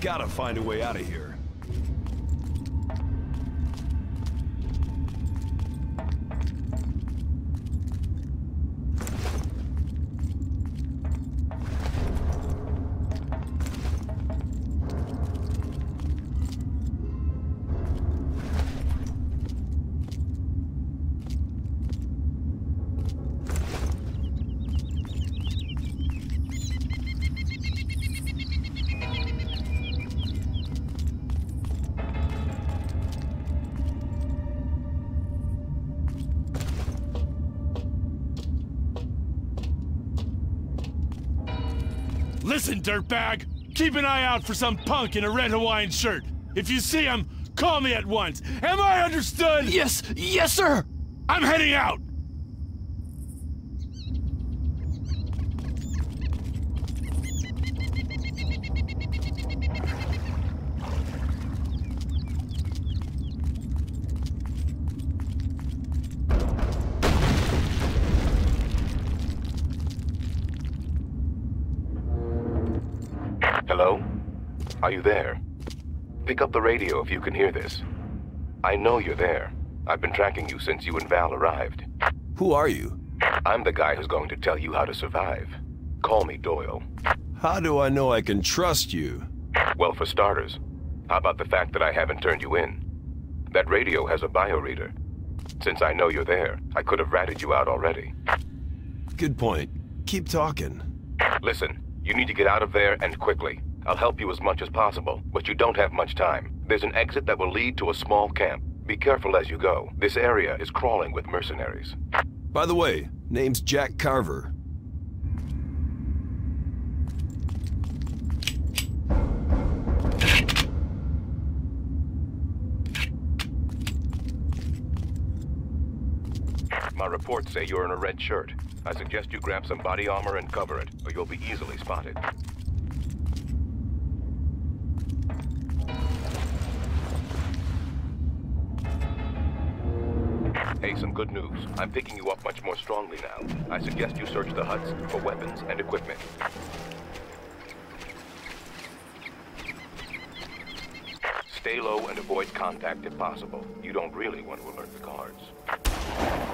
gotta find a way out of here. Listen, dirtbag! Keep an eye out for some punk in a red Hawaiian shirt. If you see him, call me at once. Am I understood? Yes, yes, sir! I'm heading out! Are you there? Pick up the radio if you can hear this. I know you're there. I've been tracking you since you and Val arrived. Who are you? I'm the guy who's going to tell you how to survive. Call me Doyle. How do I know I can trust you? Well, for starters, how about the fact that I haven't turned you in? That radio has a bioreader. Since I know you're there, I could have ratted you out already. Good point. Keep talking. Listen, you need to get out of there and quickly. I'll help you as much as possible, but you don't have much time. There's an exit that will lead to a small camp. Be careful as you go. This area is crawling with mercenaries. By the way, name's Jack Carver. My reports say you're in a red shirt. I suggest you grab some body armor and cover it, or you'll be easily spotted. Hey, some good news. I'm picking you up much more strongly now. I suggest you search the huts for weapons and equipment. Stay low and avoid contact if possible. You don't really want to alert the guards.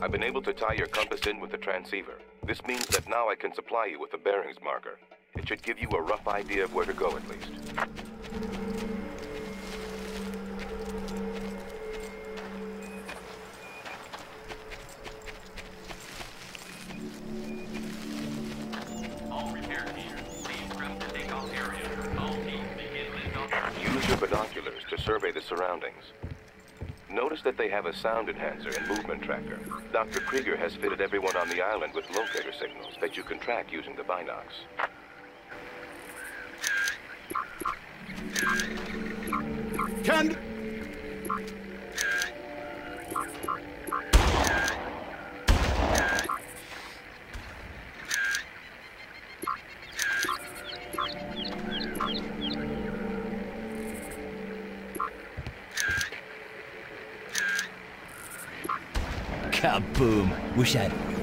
I've been able to tie your compass in with the transceiver. This means that now I can supply you with a bearings marker. It should give you a rough idea of where to go at least. All repair teams, please prep the takeoff area. All teams begin liftoff. Use your binoculars to survey the surroundings. Notice that they have a sound enhancer and movement tracker. Dr. Krieger has fitted everyone on the island with locator signals that you can track using the binocs. Can... Kaboom. Wish I'd...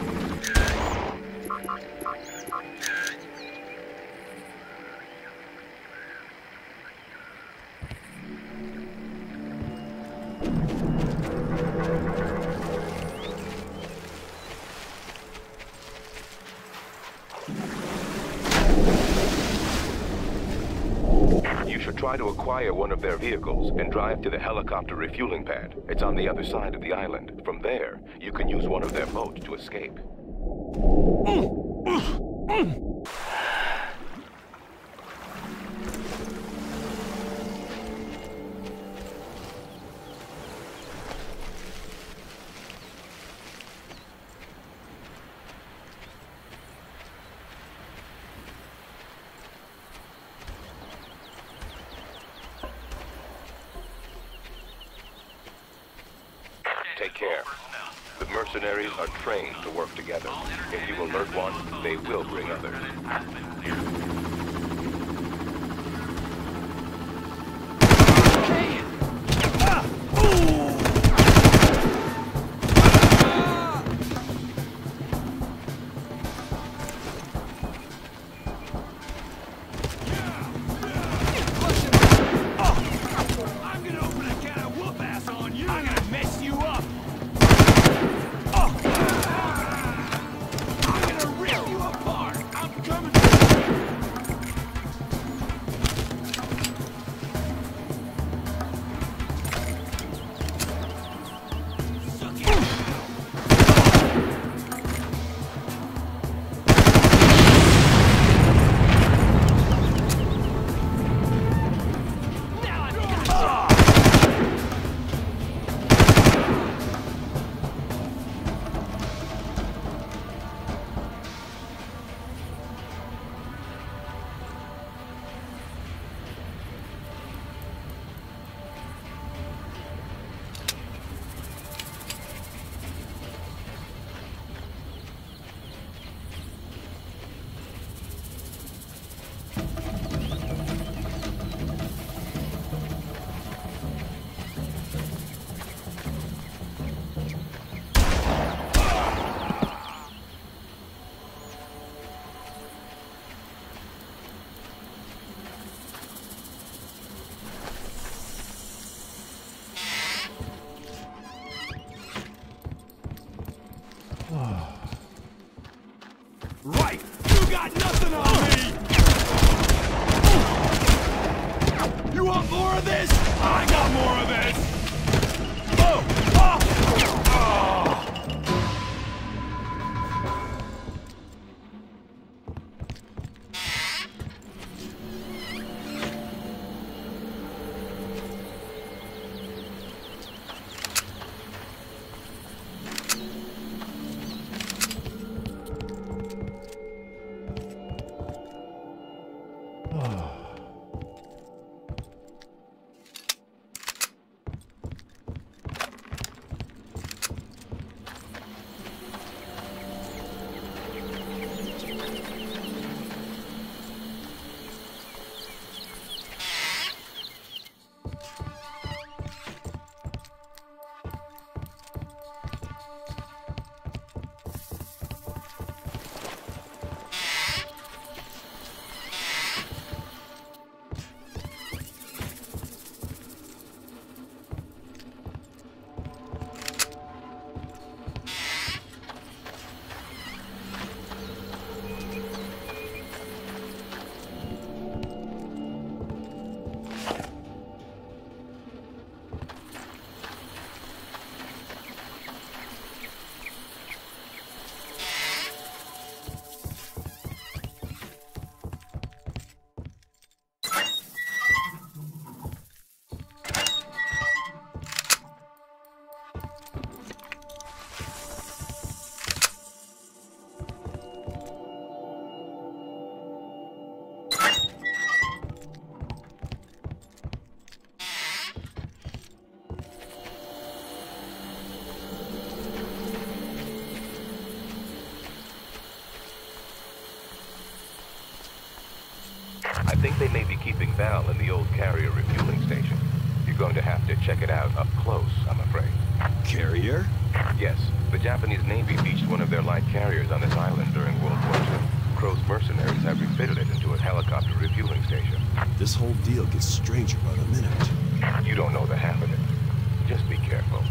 acquire one of their vehicles and drive to the helicopter refueling pad. It's on the other side of the island. From there, you can use one of their boats to escape. Mm, mm, mm. Take care. The mercenaries are trained to work together. If you alert one, they will bring others. Right! You got nothing on me! You want more of this? I got more of this! Oh! Oh! May be keeping Val in the old carrier refueling station. You're going to have to check it out up close, I'm afraid. carrier? Yes, the Japanese Navy beached one of their light carriers on this island during World War II. Crowe's mercenaries have refitted it into a helicopter refueling station. This whole deal gets stranger by the minute. You don't know the half of it. Just be careful.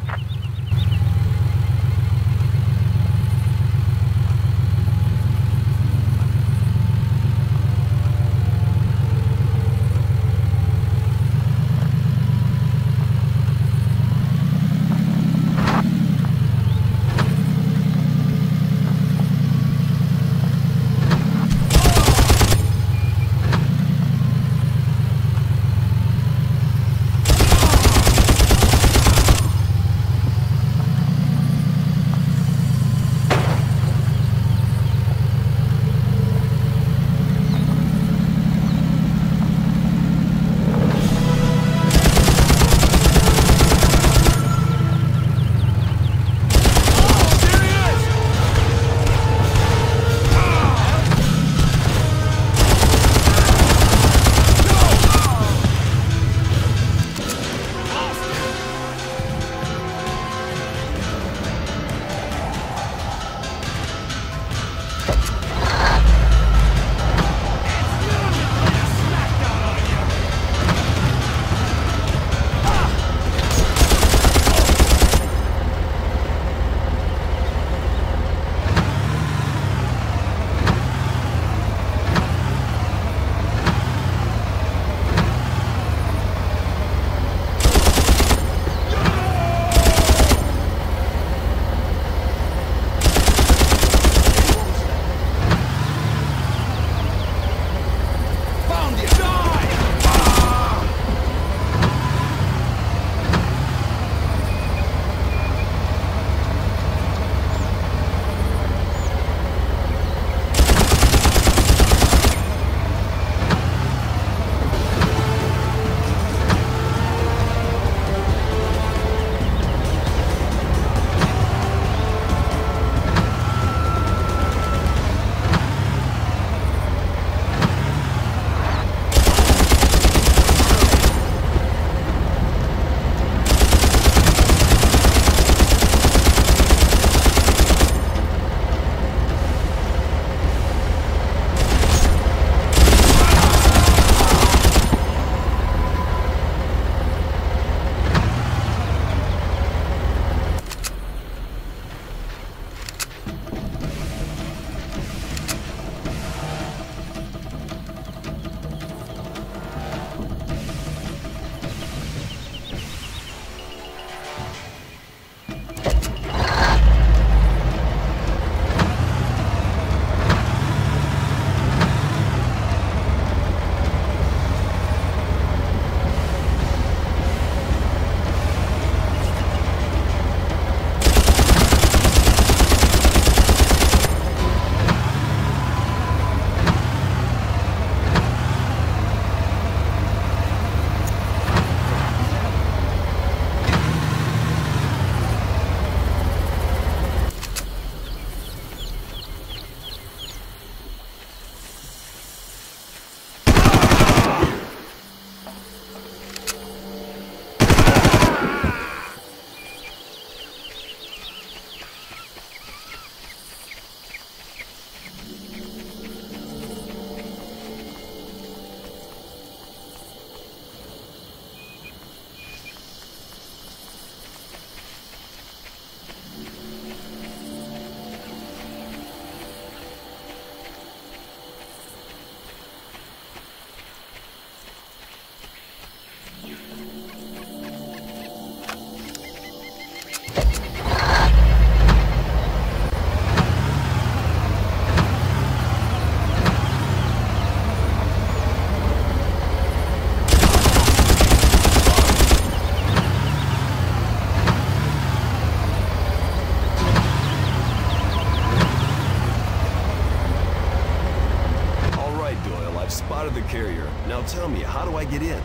Carrier. Now tell me, how do I get in?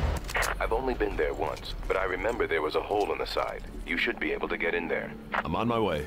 I've only been there once, but I remember there was a hole in the side. You should be able to get in there. I'm on my way.